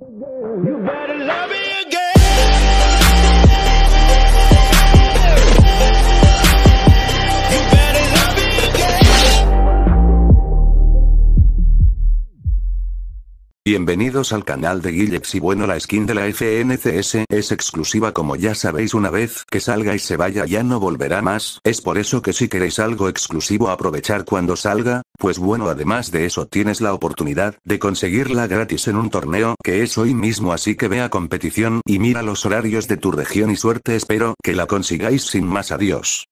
You better love Bienvenidos al canal de Guillex y bueno la skin de la FNCS es exclusiva como ya sabéis una vez que salga y se vaya ya no volverá más, es por eso que si queréis algo exclusivo aprovechar cuando salga, pues bueno además de eso tienes la oportunidad de conseguirla gratis en un torneo que es hoy mismo así que vea competición y mira los horarios de tu región y suerte espero que la consigáis sin más adiós.